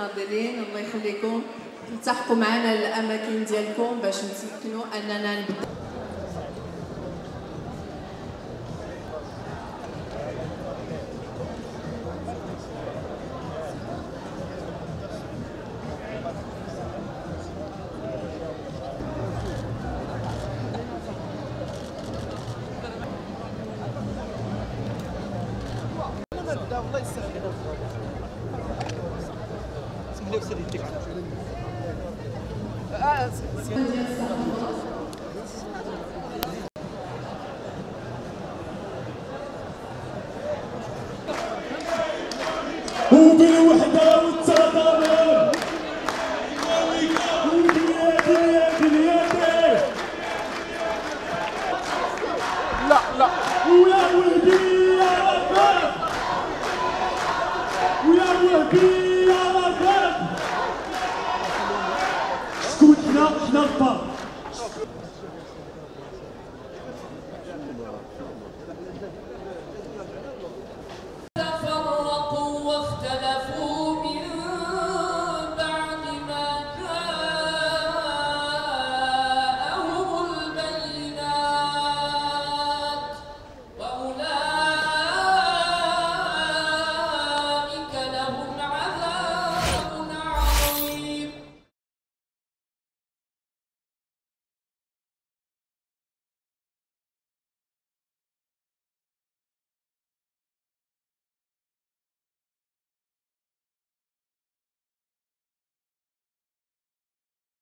الناظرين الله يخليكم التحقوا معنا الأماكن ديالكم باش نتمكنوا أننا نبدأ. الله يسلمك وبالوحدة والتضامن لا لا 田ひなっぱ